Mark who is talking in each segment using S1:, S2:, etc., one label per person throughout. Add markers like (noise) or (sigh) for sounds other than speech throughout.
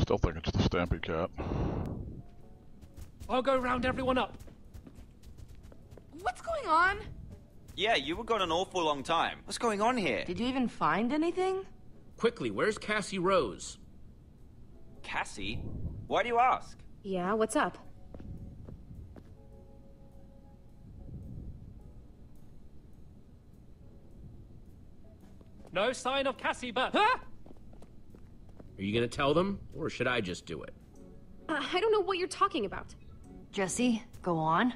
S1: Still think it's the Stampy Cat.
S2: I'll go round everyone up.
S3: What's going on?
S4: Yeah, you were gone an awful long time. What's going on here?
S3: Did you even find anything?
S5: Quickly, where's Cassie Rose?
S4: Cassie? Why do you ask?
S6: Yeah, what's up?
S2: No sign of Cassie, but. Huh?
S5: Are you gonna tell them, or should I just do it?
S6: Uh, I don't know what you're talking about.
S3: Jesse, go on.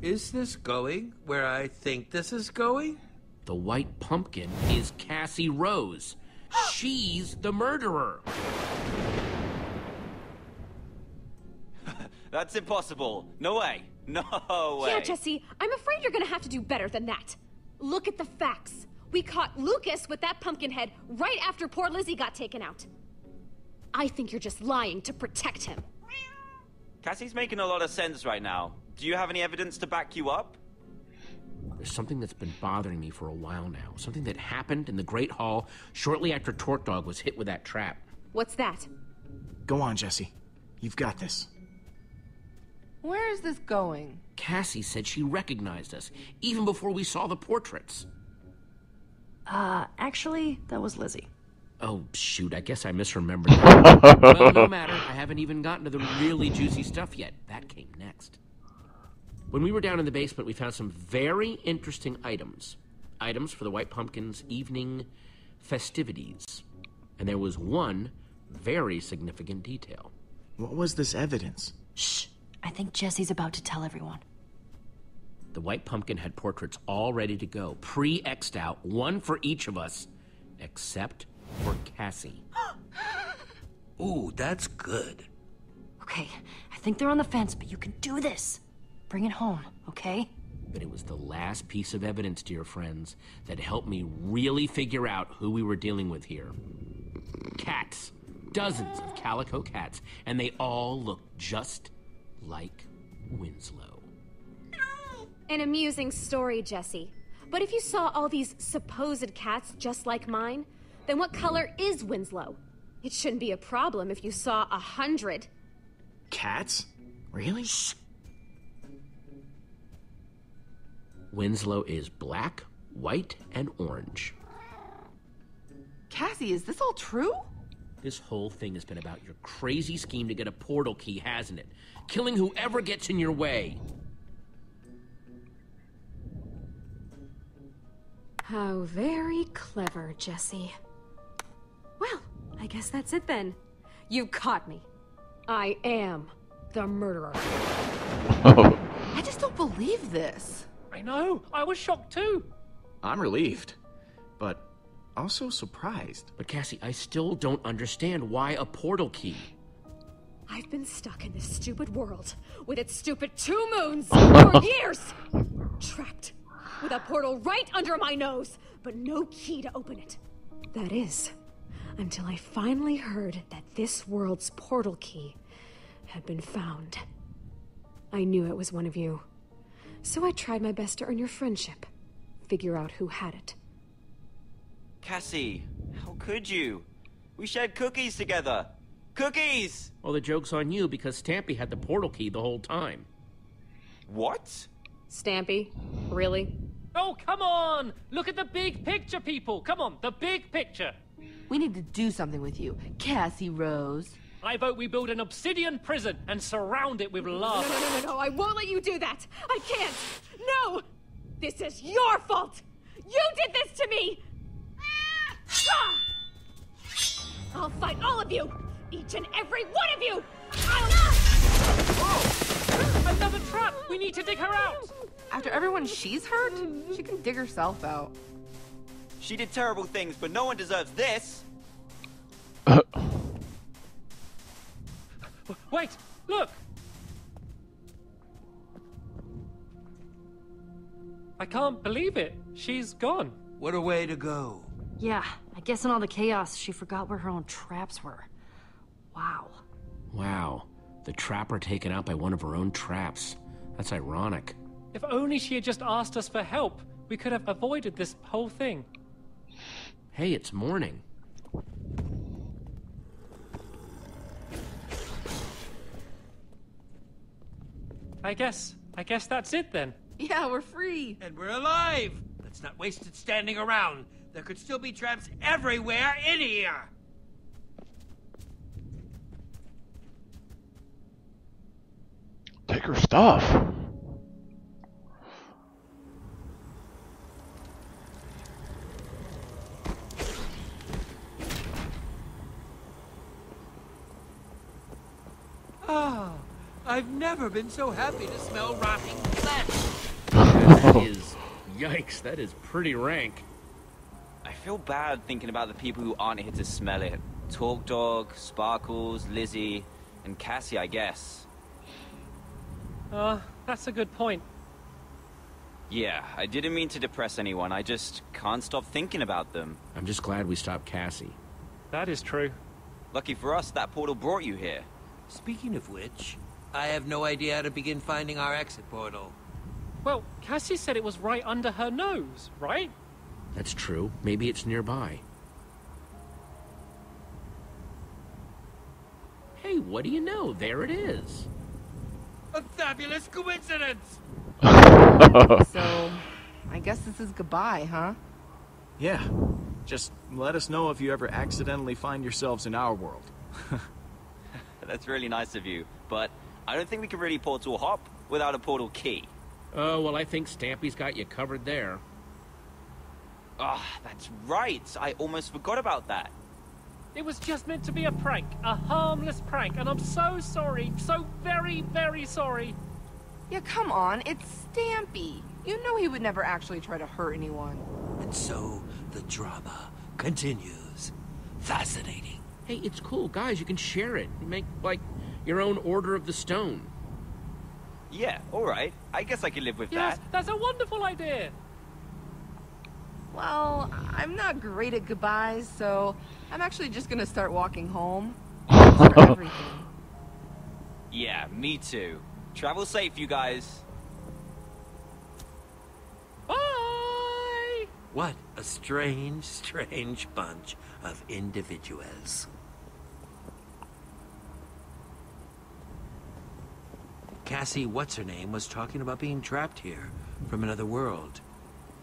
S7: Is this going where I think this is going?
S5: The white pumpkin is Cassie Rose. She's the murderer. (laughs)
S4: That's impossible. No way. No way.
S6: Yeah, Jesse, I'm afraid you're gonna have to do better than that. Look at the facts. We caught Lukas with that pumpkin head right after poor Lizzie got taken out. I think you're just lying to protect him.
S4: Cassie's making a lot of sense right now. Do you have any evidence to back you up?
S5: There's something that's been bothering me for a while now. Something that happened in the Great Hall shortly after TorqueDawg was hit with that trap.
S6: What's that?
S8: Go on, Jesse. You've got this.
S3: Where is this going?
S5: Cassie said she recognized us, even before we saw the portraits.
S9: Uh, actually, that was Lizzie.
S5: Oh, shoot, I guess I misremembered that. (laughs) well, no matter. I haven't even gotten to the really juicy stuff yet. That came next. When we were down in the basement, we found some very interesting items. Items for the White Pumpkin's evening festivities. And there was one very significant detail.
S8: What was this evidence?
S9: Shh. I think Jesse's about to tell everyone.
S5: The White Pumpkin had portraits all ready to go, pre X'd out, one for each of us, except for Cassie. (gasps)
S7: Ooh, that's good.
S9: Okay, I think they're on the fence, but you can do this. Bring it home, okay?
S5: But it was the last piece of evidence, dear friends, that helped me really figure out who we were dealing with here. Cats. Dozens of calico cats, and they all looked just like Winslow.
S6: An amusing story, Jesse. But if you saw all these supposed cats just like mine, then what color is Winslow? It shouldn't be a problem if you saw a hundred.
S8: Cats? Really?
S5: Winslow is black, white, and orange.
S3: Cassie, is this all true?
S5: This whole thing has been about your crazy scheme to get a portal key, hasn't it? Killing whoever gets in your way.
S6: How very clever, Jesse. Well, I guess that's it then. You caught me. I am the murderer. (laughs)
S3: I just don't believe this.
S2: I know. I was shocked too.
S8: I'm relieved, but also surprised.
S5: But Cassie, I still don't understand why a portal key.
S6: I've been stuck in this stupid world with its stupid two moons (laughs) for years! Trapped with a portal right under my nose, but no key to open it. That is, until I finally heard that this world's portal key had been found. I knew it was one of you. So I tried my best to earn your friendship, figure out who had it.
S4: Cassie, how could you? We shared cookies together. Cookies!
S5: Well, the joke's on you because Stampy had the portal key the whole time.
S4: What?
S6: Stampy? Really?
S2: Oh, come on! Look at the big picture, people! Come on, the big picture!
S3: We need to do something with you. Cassie Rose.
S2: I vote we build an obsidian prison and surround it with lava.
S6: No, no, no, no, no, I won't let you do that! I can't! No! This is your fault! You did this to me! Ah! I'll fight all of you! Each and every one of you! I'll...
S2: Another trap! We need to dig her out!
S3: After everyone she's hurt, she can dig herself out.
S4: She did terrible things, but no one deserves this! (laughs)
S2: Wait! Look! I can't believe it. She's gone.
S7: What a way to go.
S9: Yeah, I guess in all the chaos, she forgot where her own traps were. Wow.
S5: Wow. The trapper taken out by one of her own traps. That's ironic.
S2: If only she had just asked us for help, we could have avoided this whole thing.
S5: Hey, it's morning.
S2: I guess, I guess that's it then.
S3: Yeah, we're free.
S7: And we're alive. Let's not waste it standing around. There could still be traps everywhere in here.
S1: Take her stuff.
S7: Ah, I've never been so happy to smell rotting flesh.
S5: That (laughs) is, yikes, that is pretty rank.
S4: I feel bad thinking about the people who aren't here to smell it. TorqueDawg, Sparkles, Lizzie, and Cassie, I guess.
S2: Uh, that's a good point.
S4: Yeah, I didn't mean to depress anyone. I just can't stop thinking about them.
S5: I'm just glad we stopped Cassie.
S2: That is true.
S4: Lucky for us, that portal brought you here.
S7: Speaking of which, I have no idea how to begin finding our exit portal.
S2: Well, Cassie said it was right under her nose, right?
S5: That's true. Maybe it's nearby. Hey, what do you know? There it is.
S7: A fabulous coincidence! (laughs)
S3: So, I guess this is goodbye, huh?
S8: Yeah. Just let us know if you ever accidentally find yourselves in our world. (laughs)
S4: That's really nice of you, but I don't think we can really portal hop without a portal key.
S5: Oh, well, I think Stampy's got you covered there.
S4: Ah, that's right. I almost forgot about that.
S2: It was just meant to be a prank, a harmless prank, and I'm so sorry, so very, very sorry.
S3: Yeah, come on, it's Stampy. You know he would never actually try to hurt anyone.
S7: And so, the drama continues. Fascinating.
S5: Hey, it's cool, guys. You can share it. Make, like, your own Order of the Stone.
S4: Yeah, alright. I guess I can live with
S2: Yes,
S4: that.
S2: that's a wonderful idea.
S3: Well, I'm not great at goodbyes, so I'm actually just gonna start walking home. Thanks (laughs) for everything.
S4: Yeah, me too. Travel safe, you guys.
S2: Bye!
S7: What a strange, (laughs) strange bunch of individuals. Cassie, what's her name, was talking about being trapped here from another world.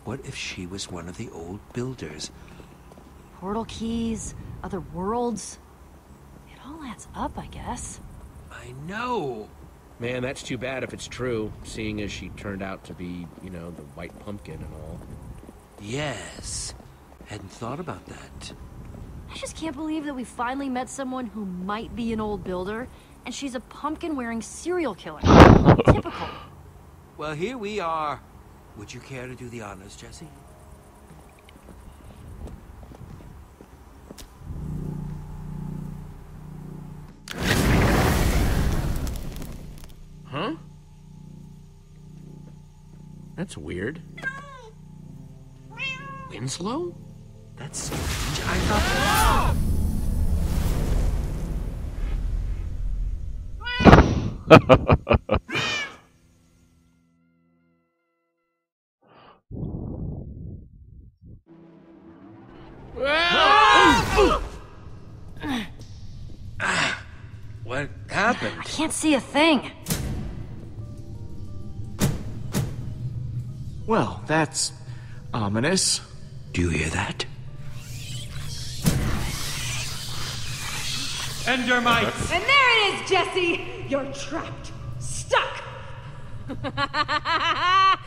S7: What if she was one of the old builders?
S9: Portal keys, other worlds. It all adds up, I guess.
S7: I know.
S5: Man, that's too bad if it's true, seeing as she turned out to be, you know, the white pumpkin and all.
S7: Yes. Hadn't thought about that.
S9: I just can't believe that we finally met someone who might be an old builder, and she's a pumpkin-wearing serial killer. (laughs) Typical.
S7: Well, here we are. Would you care to do the honors, Jesse?
S5: Huh? That's weird. Winslow?
S7: That's strange. I thought. What happened?
S9: I can't see a thing.
S8: Well, that's ominous.
S7: Do you hear that? Endermites!
S6: And there it is, Jesse! You're trapped. Stuck! (laughs)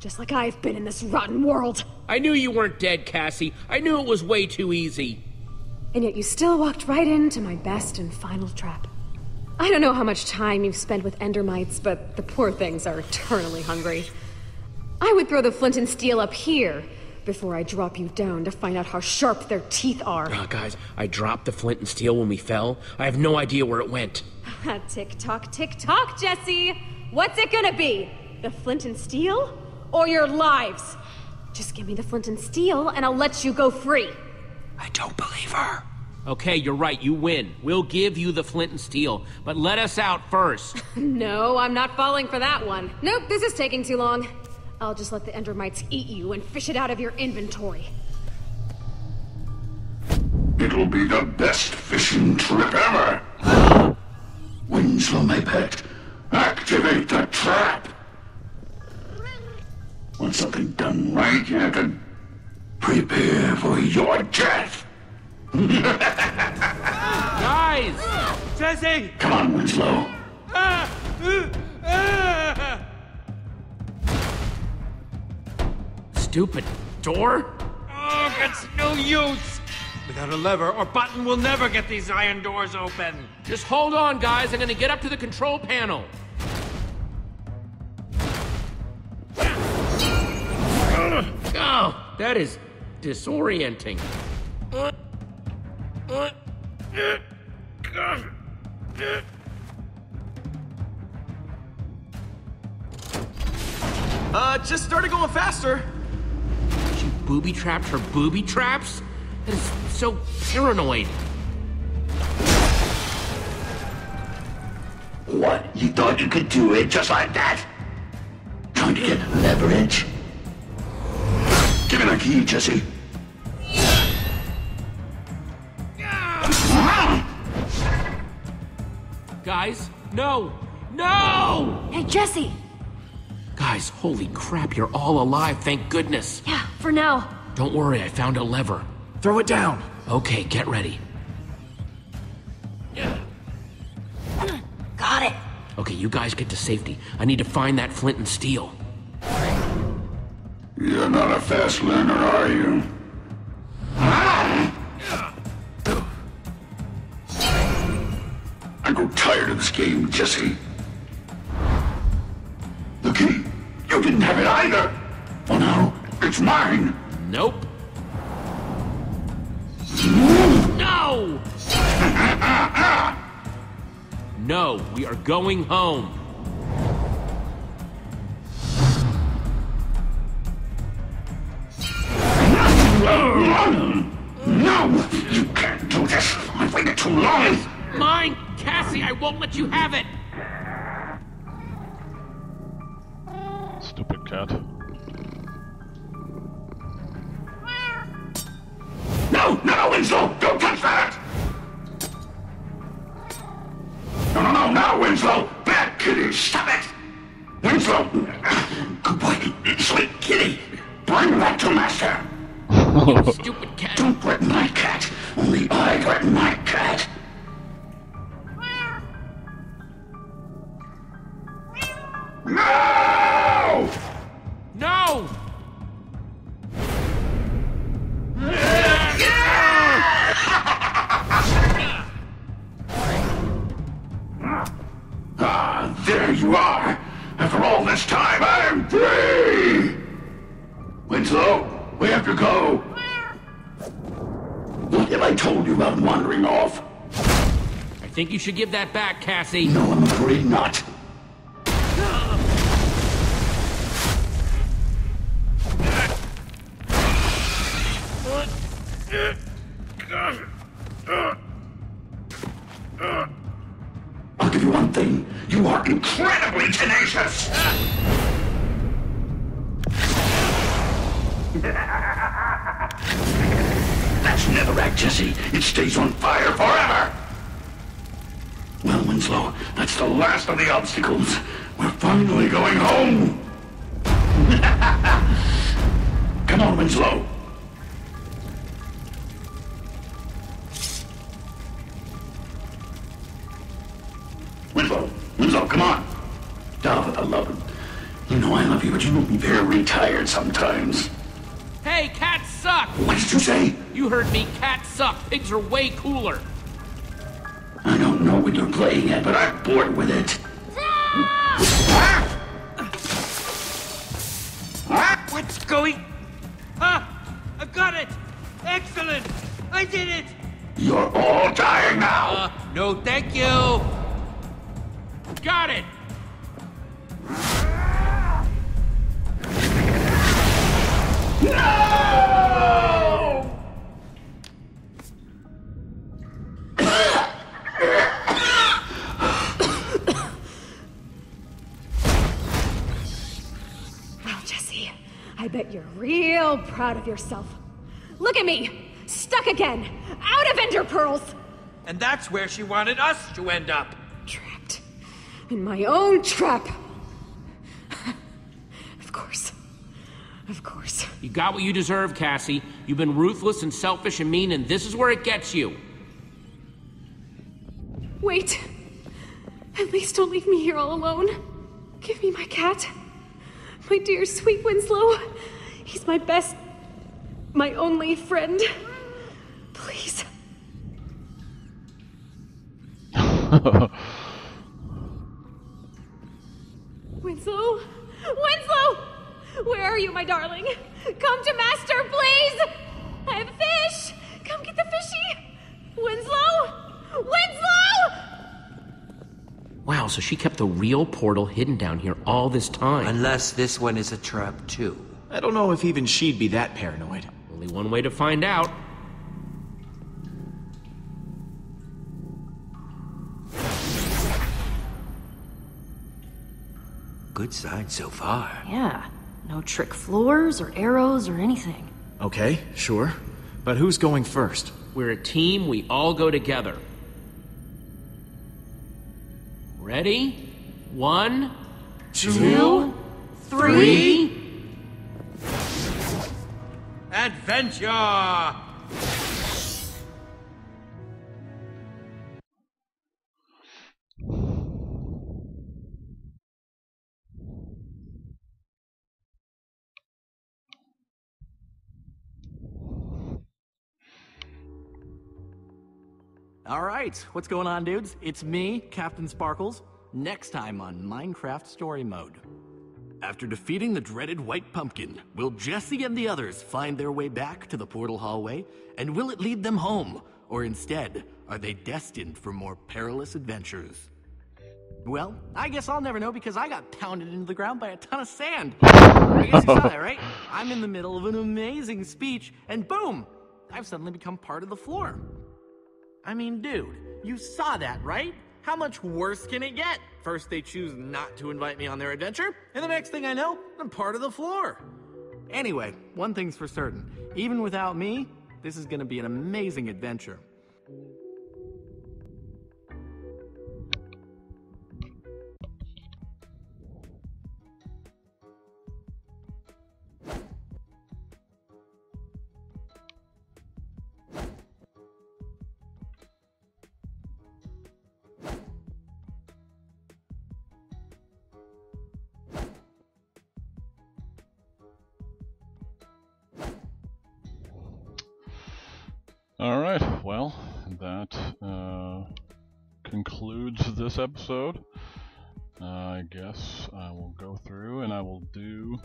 S6: Just like I've been in this rotten world.
S5: I knew you weren't dead, Cassie. I knew it was way too easy.
S6: And yet you still walked right into my best and final trap. I don't know how much time you've spent with Endermites, but the poor things are eternally hungry. I would throw the flint and steel up here before I drop you down to find out how sharp their teeth are.
S5: Uh, guys, I dropped the flint and steel when we fell. I have no idea where it went. (laughs)
S6: tick tock, tick tock, Jesse! What's it gonna be? The flint and steel? Or your lives? Just give me the flint and steel, and I'll let you go free.
S7: I don't believe her.
S5: Okay, you're right. You win. We'll give you the flint and steel, but let us out first. (laughs)
S6: No, I'm not falling for that one. Nope, this is taking too long. I'll just let the Endermites eat you and fish it out of your inventory.
S10: It'll be the best fishing trip ever. Winslow, my pet, Activate the trap! Want something done right, you have to prepare for your death!
S5: Guys!
S7: Jesse!
S10: Come on, Winslow. Ah, uh.
S5: Stupid door?
S7: Oh, it's no use! Without a lever or button, we'll never get these iron doors open.
S5: Just hold on, guys. I'm gonna get up to the control panel. Oh, that is disorienting.
S8: Uh, just started going faster.
S5: She booby trapped her booby traps? That is so paranoid.
S10: What? You thought you could do it just like that? Trying to get leverage? Give me the key, Jesse.
S5: Guys, no! No!
S9: Hey, Jesse!
S5: Guys, holy crap, you're all alive, thank goodness.
S9: Yeah, for now.
S5: Don't worry, I found a lever.
S8: Throw it down.
S5: Okay, get ready. Yeah.
S9: Got it.
S5: Okay, you guys get to safety. I need to find that flint and steel.
S10: You're not a fast learner, are you? I grow tired of this game, Jesse. It's mine.
S5: Nope. No! no, we are going home.
S10: No! You can't do this. I've waited too long.
S5: Mine! Cassie, I won't let you have it!
S10: Winslow! Bad kitty, stop it! Winslow! Good boy, sweet kitty! Bring that to master! (laughs)
S5: Stupid cat.
S10: Don't threaten my cat! Only I threaten my cat! Winslow, we have to go! What have I told you about wandering off?
S5: I think you should give that back, Cassie.
S10: No, I'm afraid not. That's Netherrack, Jesse. It stays on fire forever! Well, Winslow, that's the last of the obstacles. We're finally going home! (laughs) Come on, Winslow. Winslow, Winslow, come on. Oh, I love him. You know I love you, but you make me very tired sometimes.
S5: Hey, cats suck!
S10: What did you say?
S5: You heard me, cats suck. Pigs are way cooler.
S10: I don't know what you're playing at, but I'm bored with it.
S7: What's going... Ah! I've got it! Excellent! I did it!
S10: You're all dying now.
S7: Uh, no thank you!
S5: Got it!
S6: I bet you're real proud of yourself. Look at me! Stuck again! Out of Ender Pearls!
S7: And that's where she wanted us to end up.
S6: Trapped. In my own trap! (laughs) of course. Of course.
S5: You got what you deserve, Cassie. You've been ruthless and selfish and mean, and this is where it gets you.
S6: Wait. At least don't leave me here all alone. Give me my cat. My dear sweet Winslow. He's my best, my only friend. Please. (laughs) Winslow? Winslow! Where are you, my darling? Come to Master, please! I have fish! Come get the fishy! Winslow? Winslow!
S5: Wow, so she kept the real portal hidden down here all this time.
S7: Unless this one is a trap too.
S8: I don't know if even she'd be that paranoid.
S5: Only one way to find out.
S7: Good sign so far.
S9: Yeah. No trick floors or arrows or anything.
S8: Okay, sure. But who's going first?
S5: We're a team, we all go together. Ready? One, two, three.
S7: Adventure!
S11: All right, what's going on, dudes? It's me, CaptainSparklez. Next time on Minecraft Story Mode. After defeating the dreaded White Pumpkin, will Jesse and the others find their way back to the portal hallway? And will it lead them home? Or instead, are they destined for more perilous adventures? Well, I guess I'll never know because I got pounded into the ground by a ton of sand. I guess you saw that, right? I'm in the middle of an amazing speech, and boom! I've suddenly become part of the floor. I mean, dude, you saw that, right? How much worse can it get? First, they choose not to invite me on their adventure, and the next thing I know, I'm part of the floor. Anyway, one thing's for certain even without me, this is gonna be an amazing adventure.
S1: All right, well, that uh, concludes this episode. Uh, I guess I will go through and I will do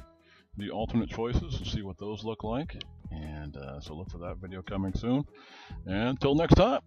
S1: the alternate choices and see what those look like. And uh, so look for that video coming soon. And until next time!